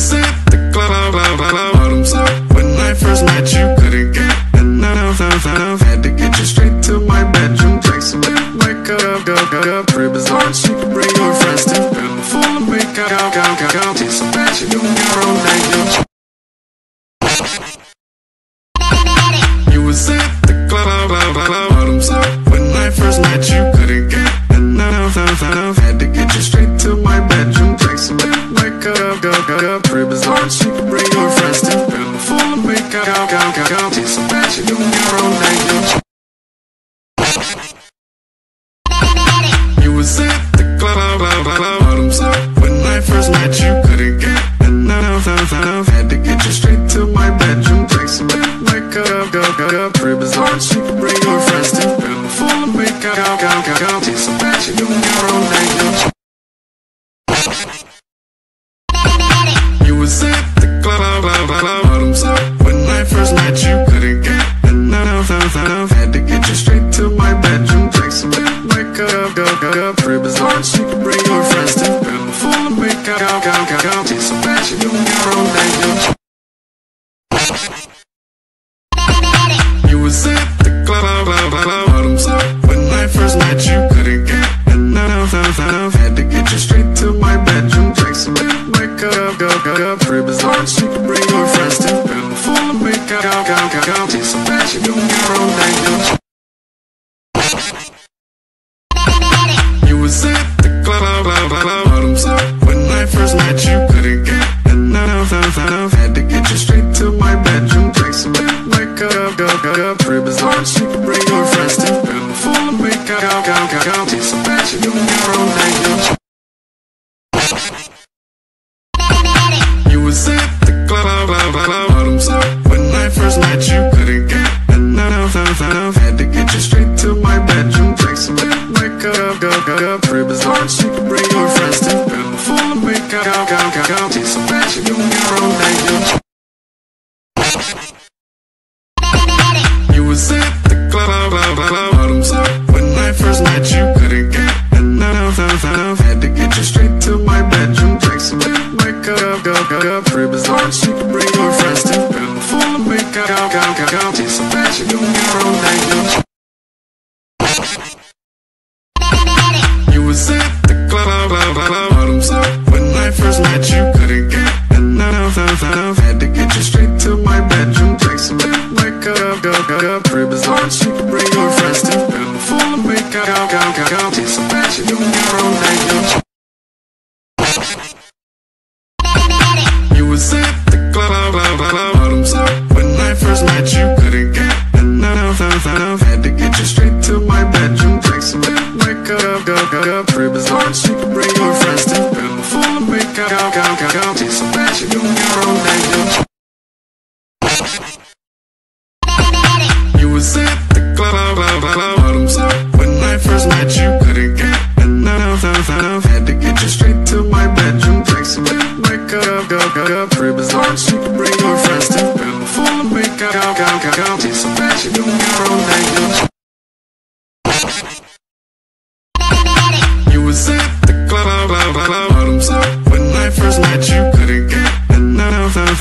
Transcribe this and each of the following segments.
was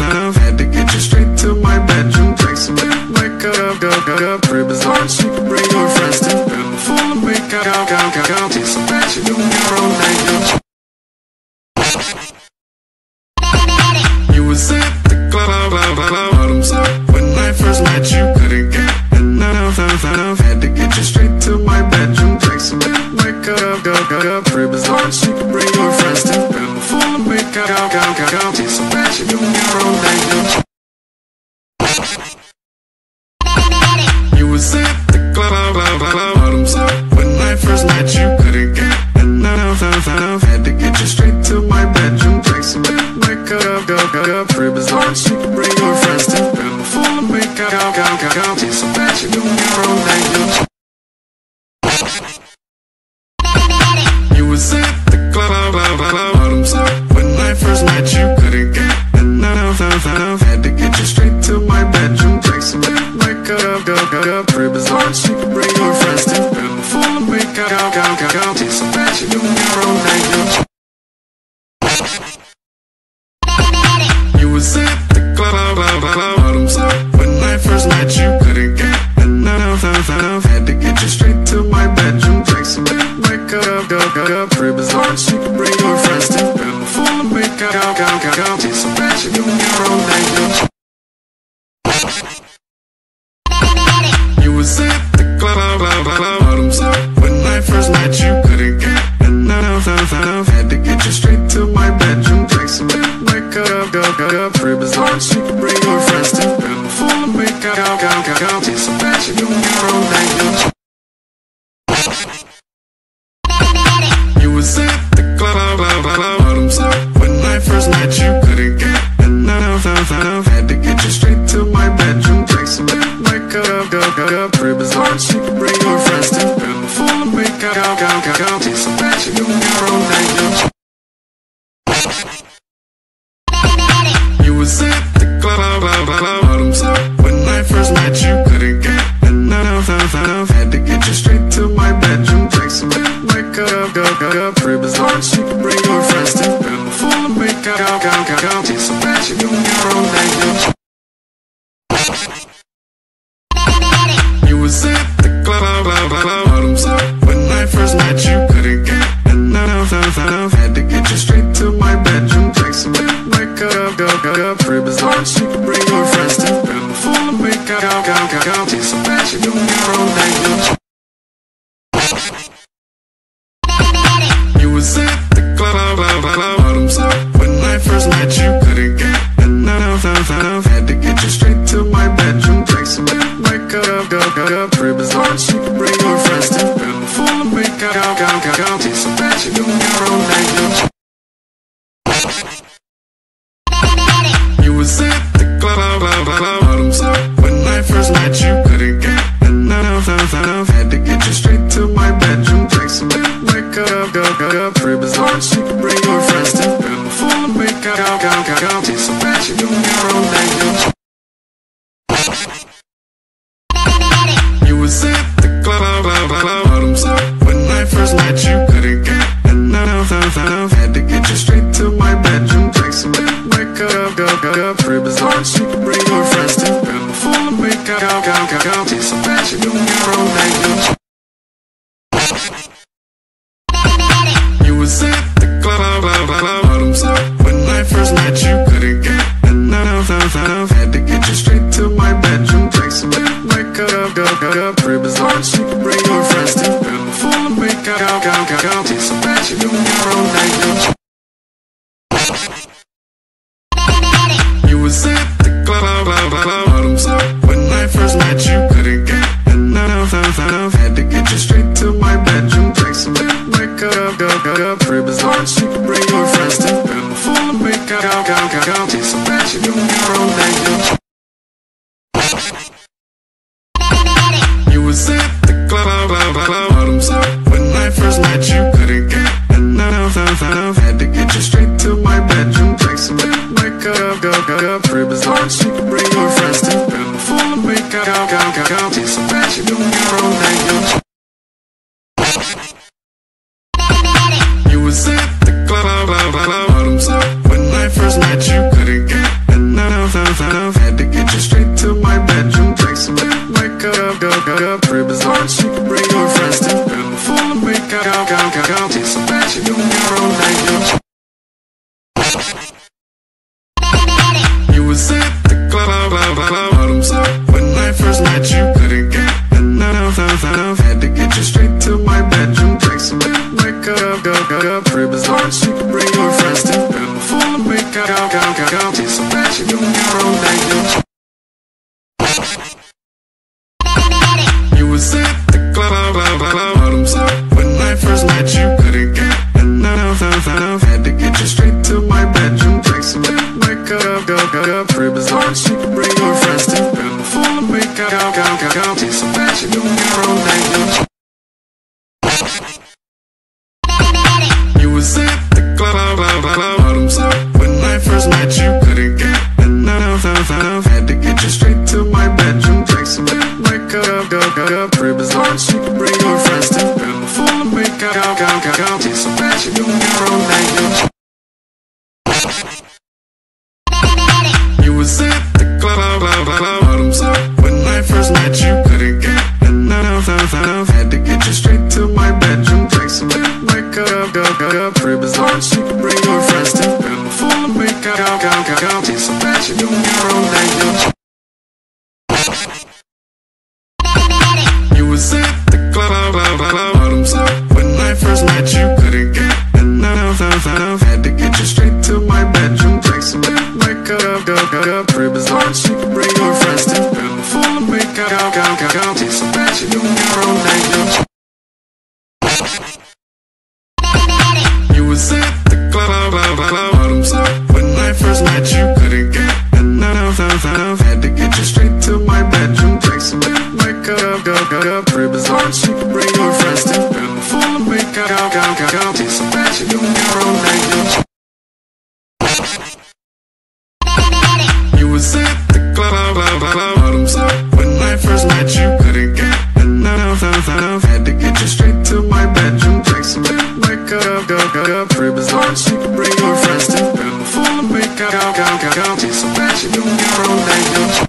enough, go. Take some back, you doing your own thing.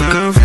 Enough, enough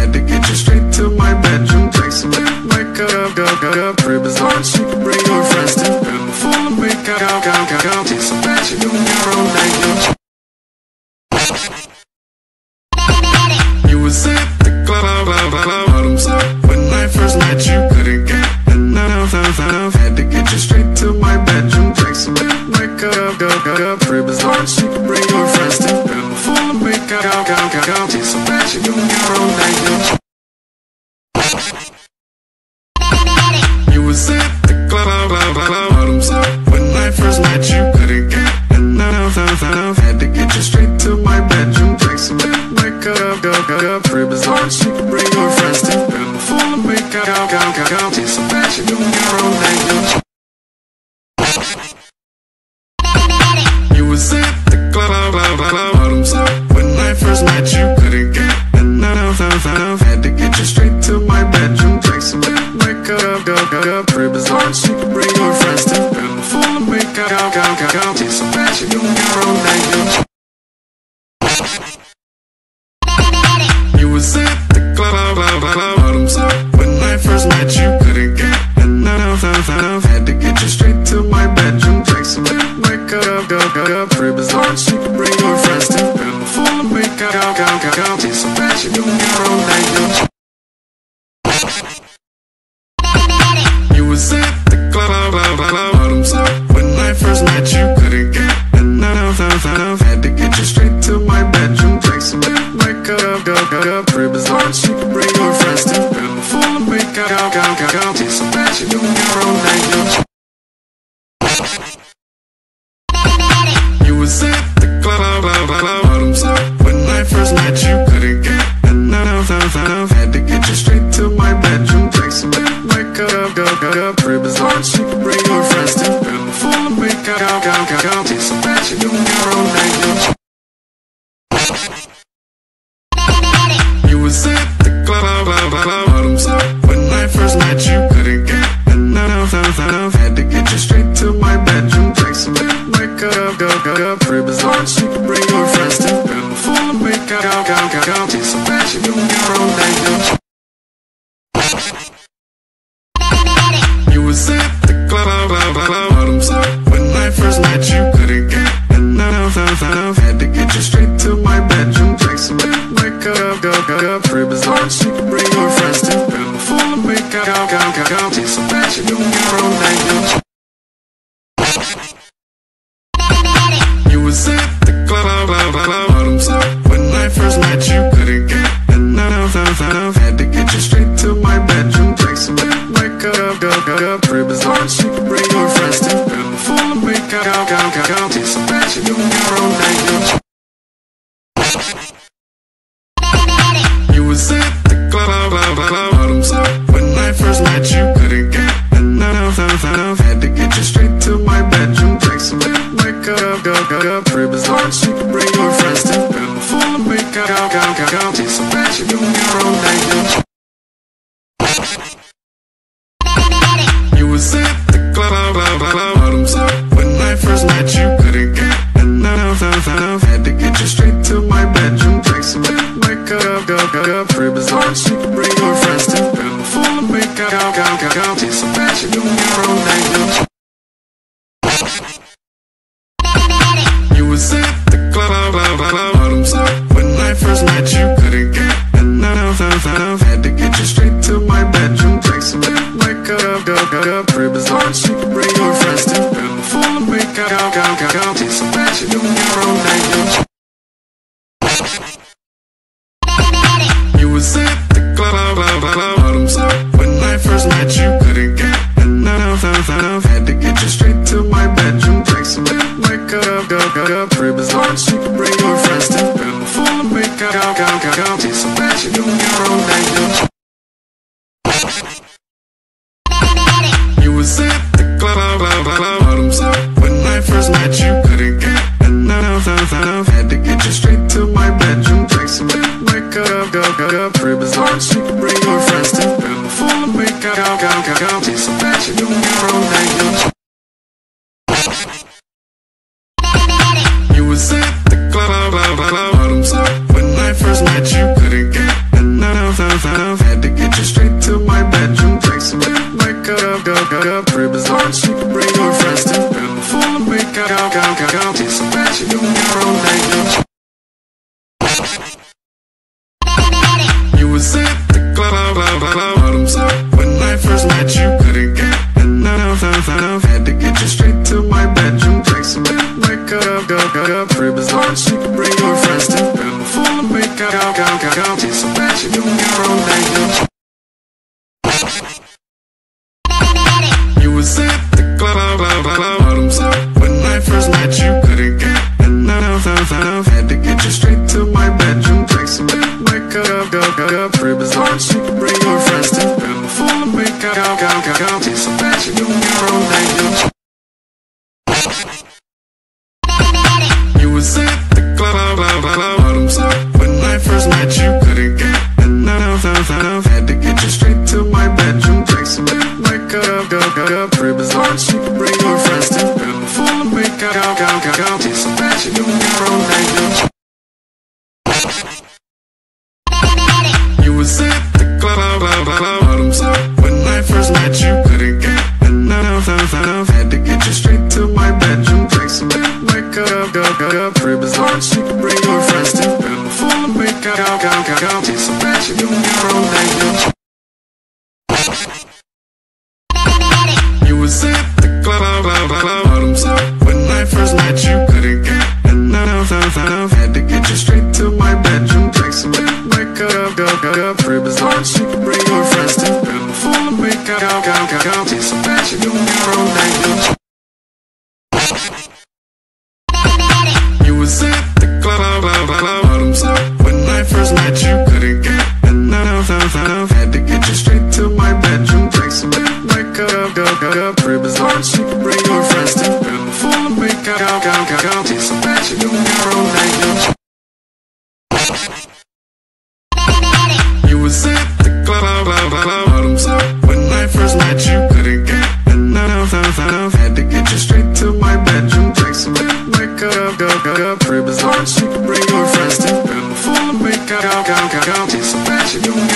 go go go go go. Free bazaar, bring her friends to Been full of makeup, go go go go Just a bitch, you gon' get wrong, You don't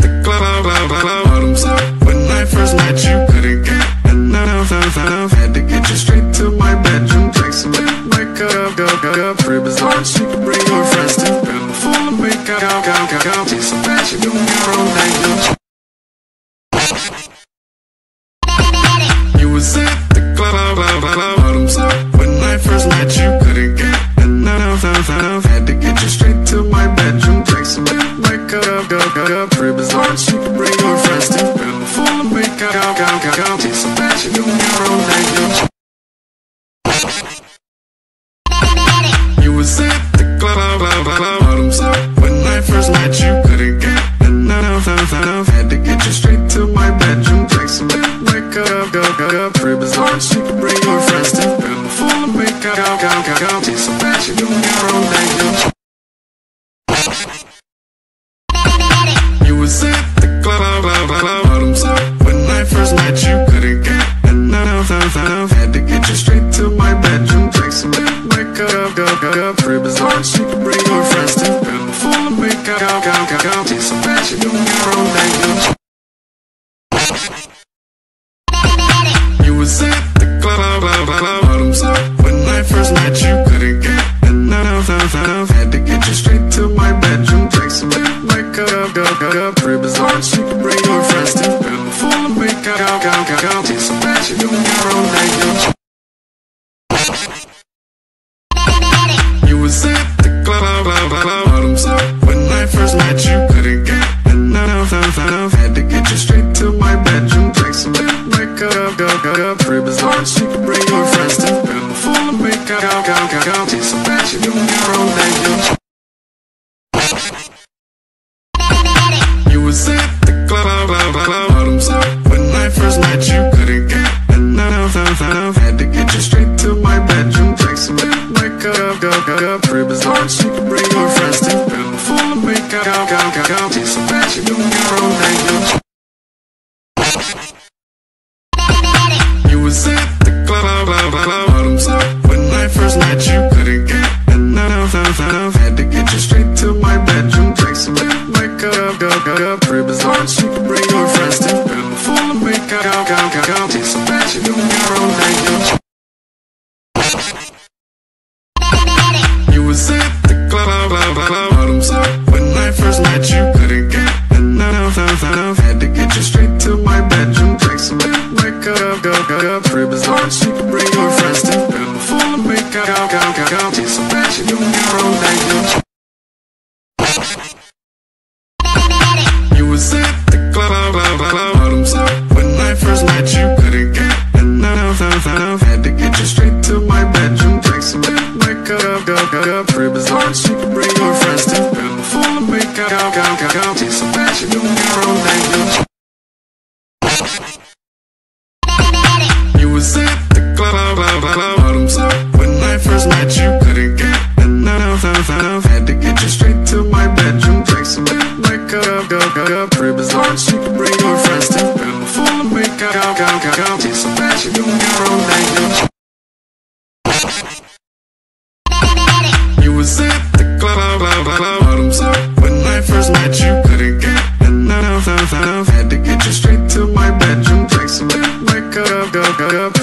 the club, blah, blah, blah. When I first met you, couldn't get enough, enough, enough. Had to get you straight to my bedroom, take some lip, wake up, go, go, go. Free bizarre, she bring your friends to bed. Full of makeup, go, go, go, go. Take some bad, you don't get on like this. crib is all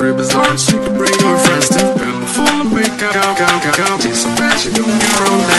ribbons on. She can bring her friends to bed before the make out. Just a fashion, don't get wrong.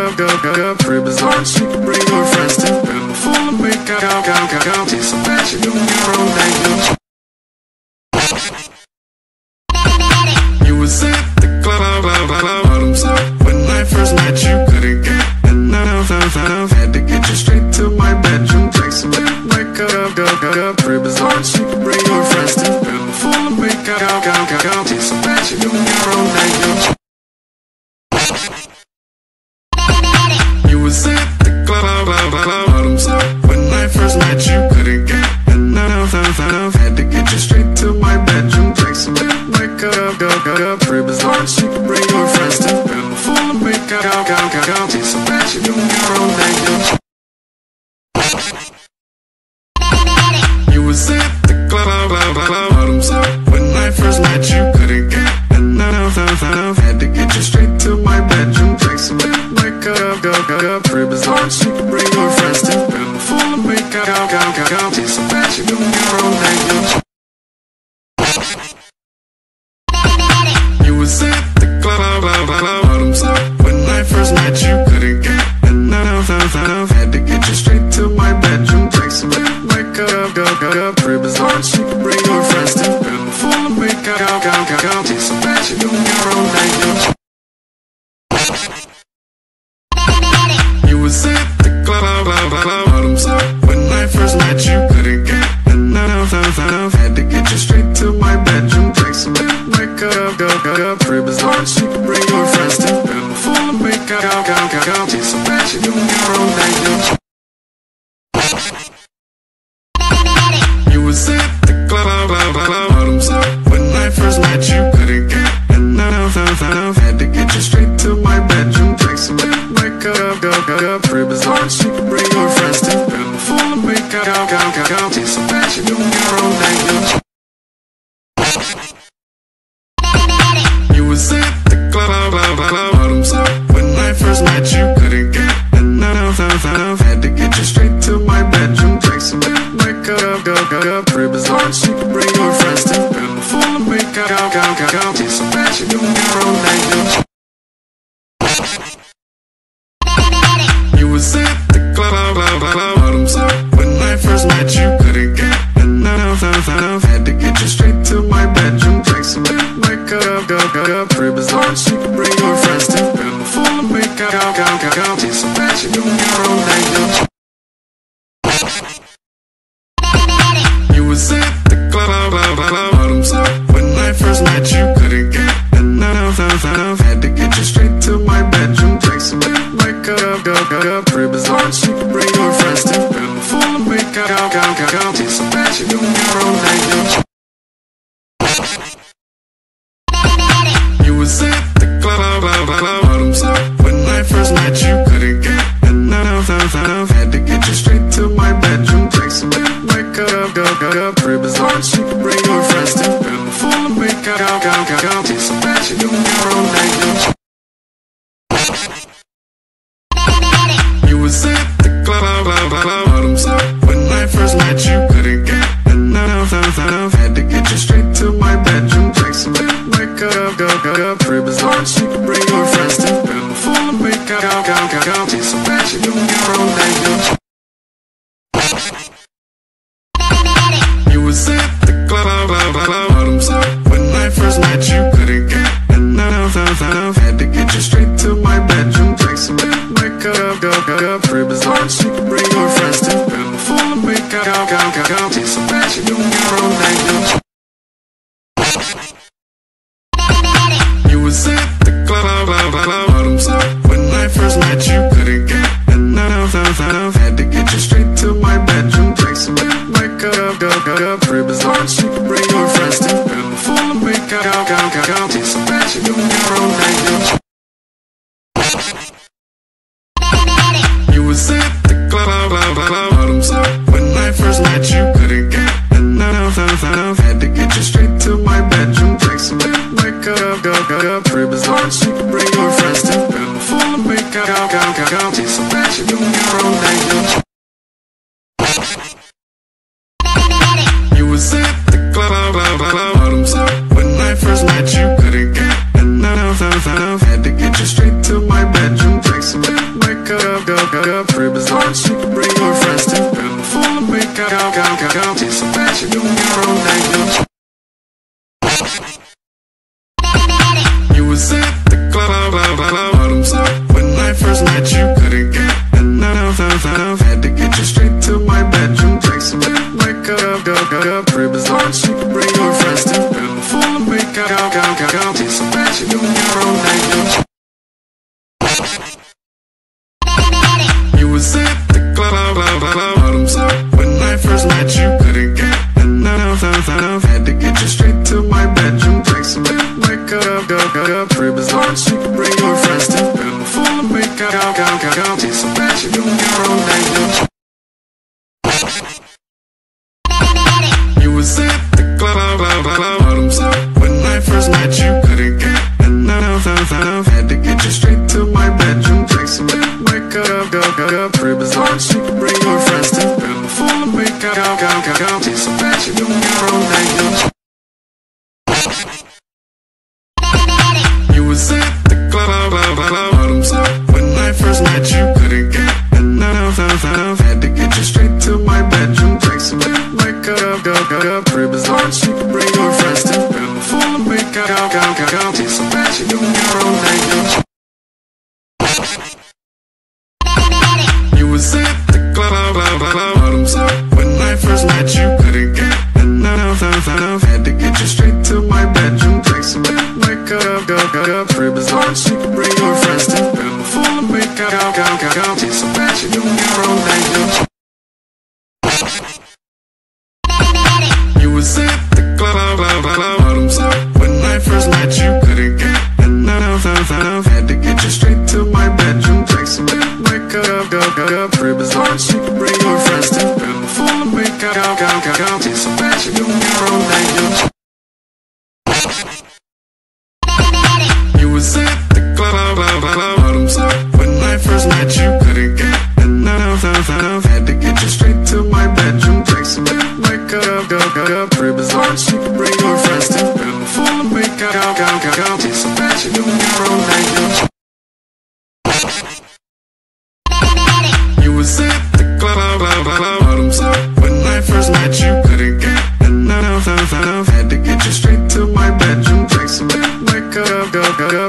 makeup, go, go, go. Crib is large, go, go. Taste some passion, doing your own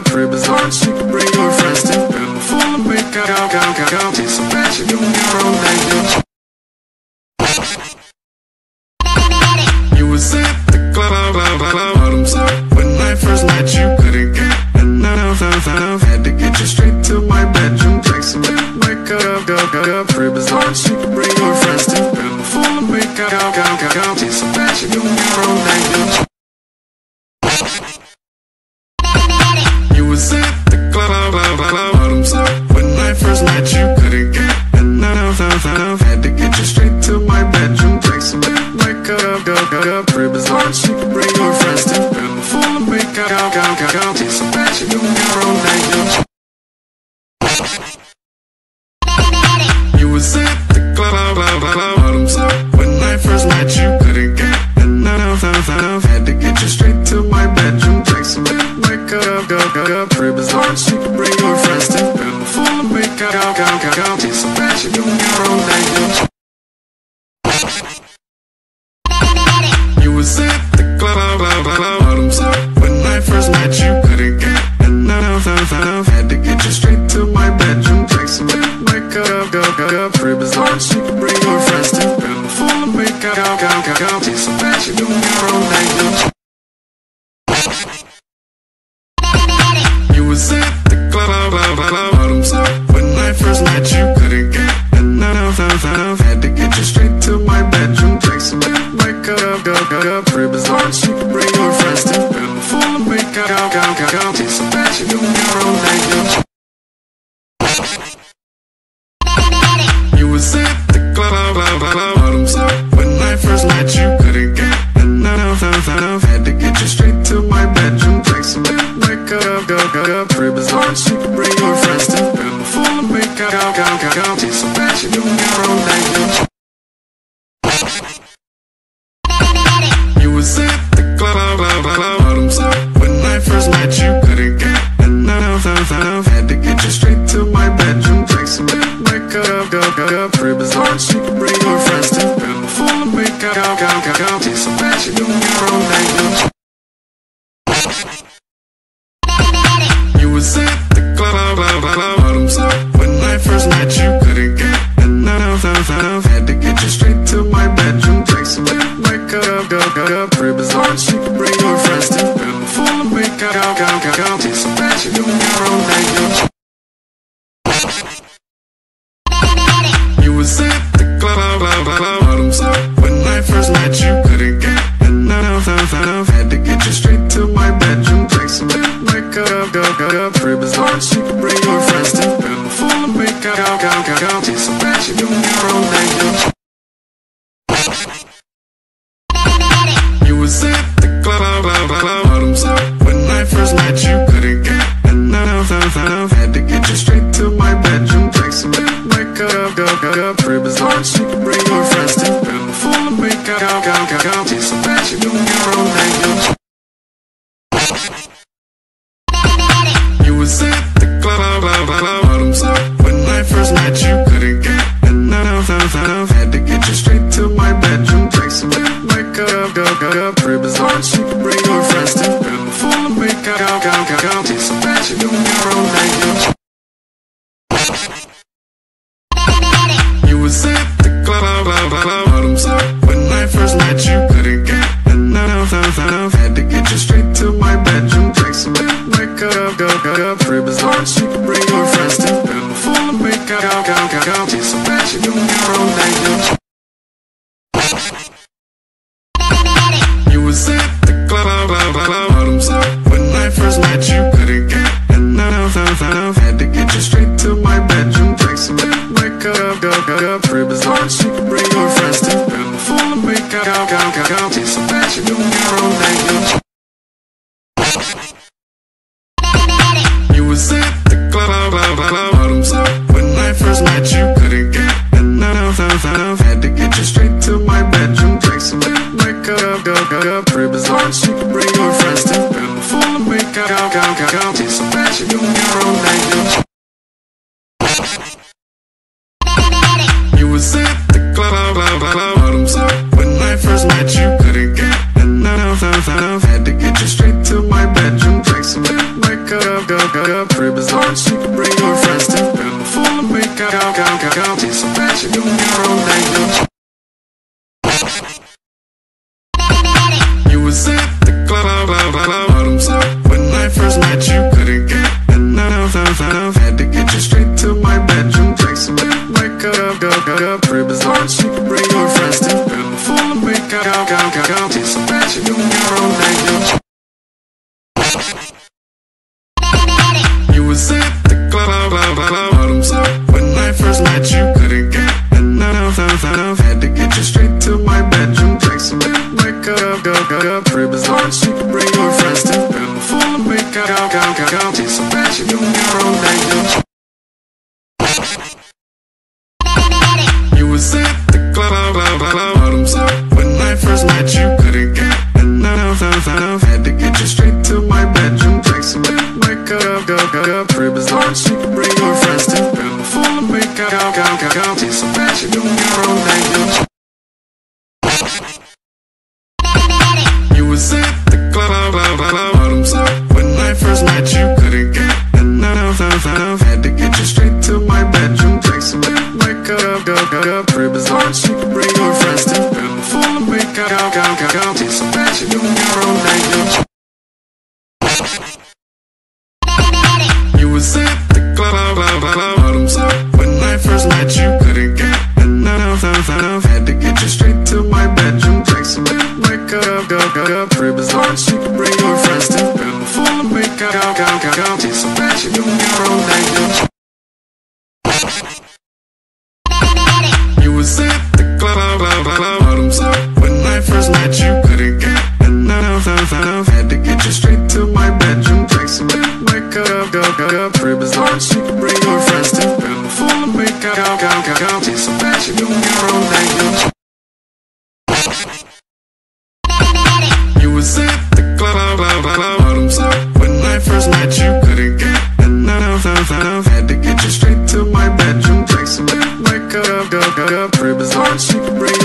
free go, go, go, go, go. go go go love, love. Up, go, go. Crib is on, you can bring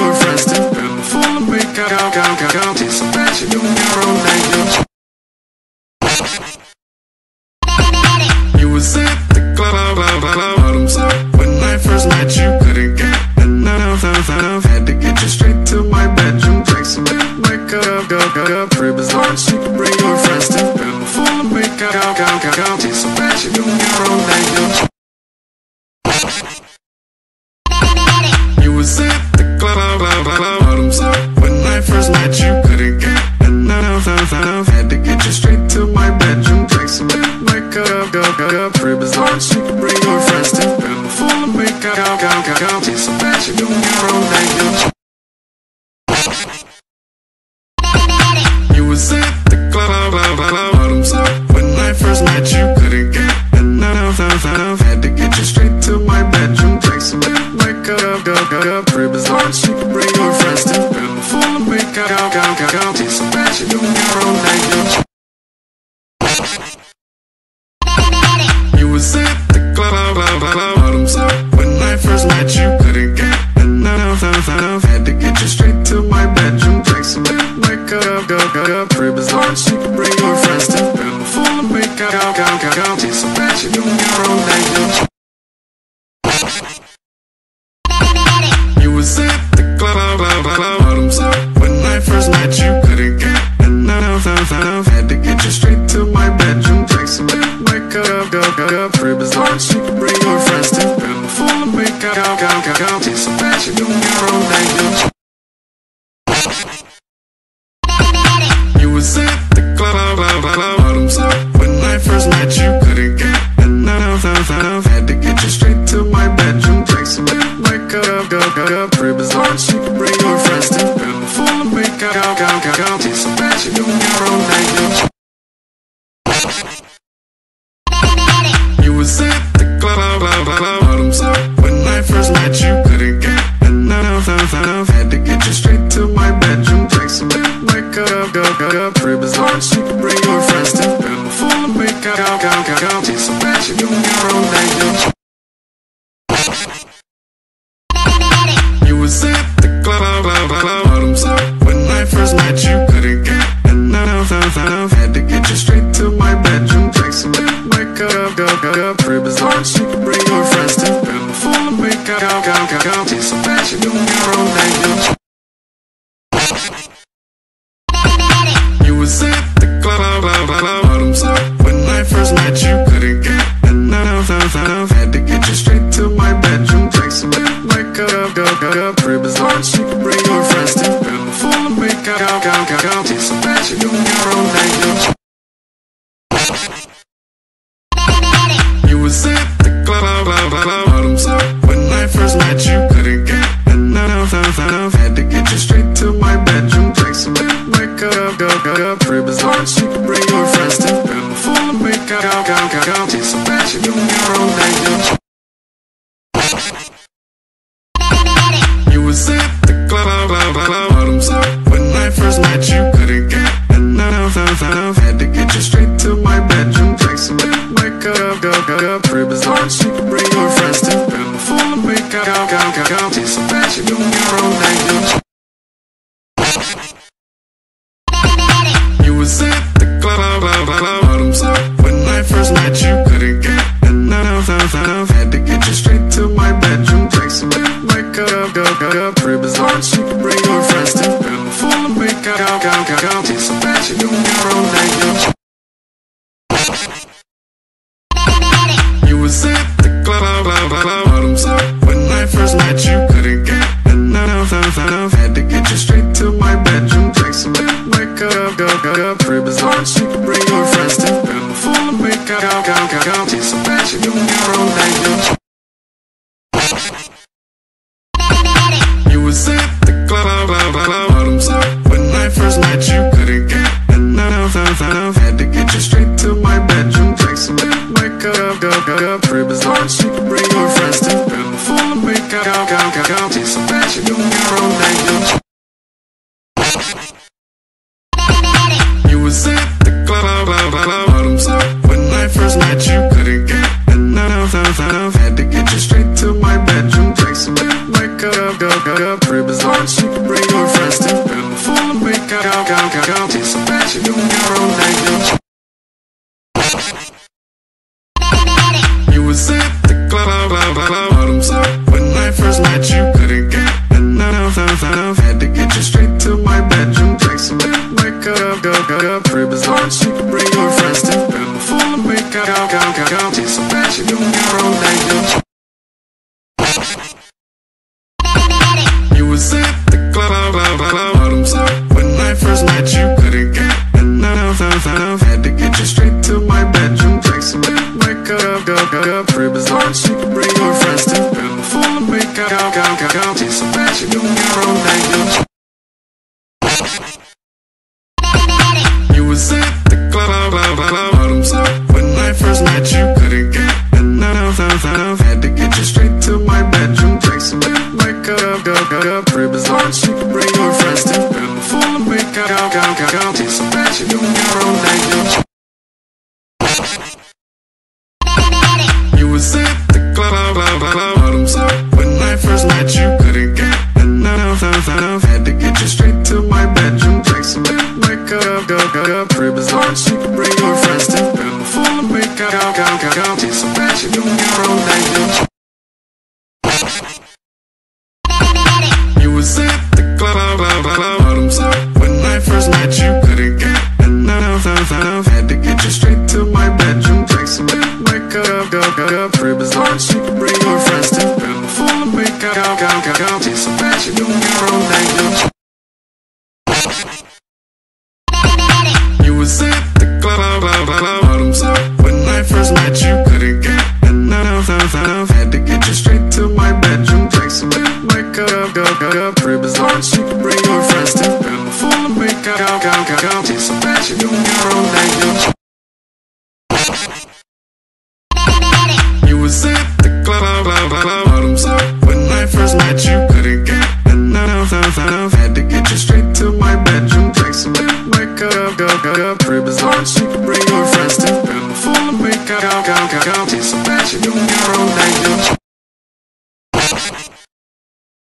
go. Take some fashion, do your own thing.